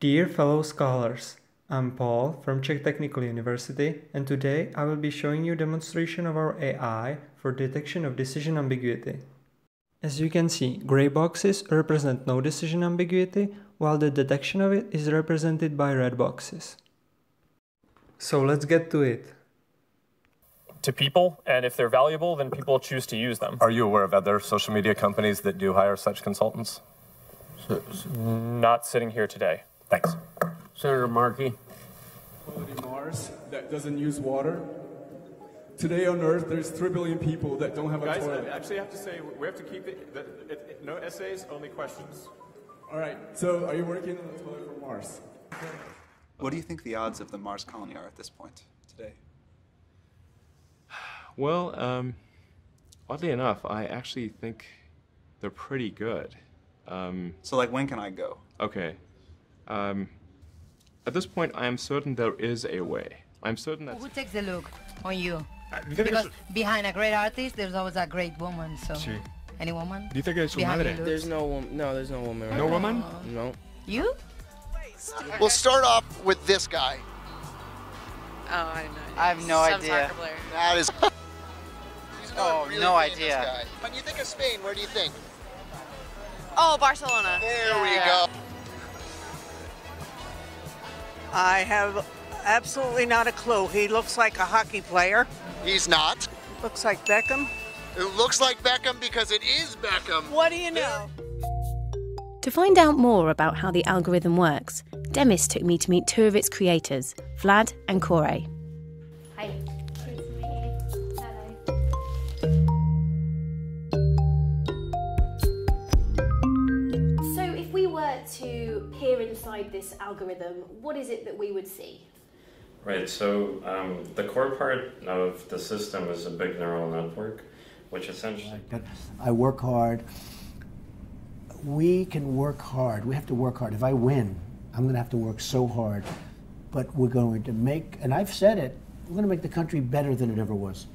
Dear fellow scholars, I'm Paul from Czech Technical University and today I will be showing you a demonstration of our AI for detection of decision ambiguity. As you can see, gray boxes represent no decision ambiguity while the detection of it is represented by red boxes. So let's get to it. To people, and if they're valuable, then people choose to use them. Are you aware of other social media companies that do hire such consultants? Not sitting here today. Thanks. Senator Markey. Quality Mars that doesn't use water. Today on Earth, there's three billion people that don't have a Guys, toilet. I actually have to say, we have to keep it, that, it, it- no essays, only questions. All right. So, are you working on a toilet for Mars? What do you think the odds of the Mars colony are at this point today? Well, um, oddly enough, I actually think they're pretty good. Um, So, like, when can I go? okay. Um, at this point, I am certain there is a way. I'm certain that. Who takes the look on you? Dice que Because su- behind a great artist, there's always a great woman. So, Sí. any woman? Dice que su Behind madre. you, There's no woman. No, there's no woman. Right No now. woman? No. You? We'll start off with this guy. Oh, I don't know. I have no Some idea. soccer player. That is. He's not Oh, really no famous idea. Guy. When you think of Spain, where do you think? Oh, Barcelona. There we go. I have absolutely not a clue. He looks like a hockey player. He's not. Looks like Beckham. It looks like Beckham because it is Beckham. What do you know? To find out more about how the algorithm works, Demis took me to meet two of its creators, Vlad and Koray. To peer inside this algorithm, what is it that we would see? Right, so um, the core part of the system is a big neural network, which essentially. that I work hard. We can work hard. We have to work hard. If I win, I'm going to have to work so hard. But we're going to make, and I've said it, we're going to make the country better than it ever was.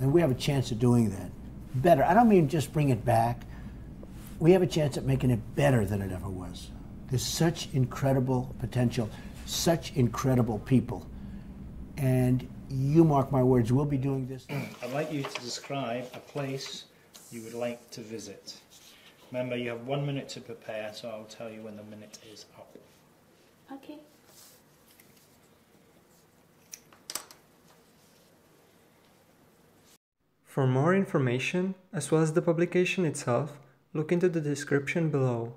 And we have a chance of doing that. Better. I don't mean just bring it back. We have a chance at making it better than it ever was. There's such incredible potential, such incredible people. And you mark my words, we'll be doing this. I'd like you to describe a place you would like to visit. Remember, you have one minute to prepare, so I'll tell you when the minute is up. Okay. For more information, as well as the publication itself, look into the description below.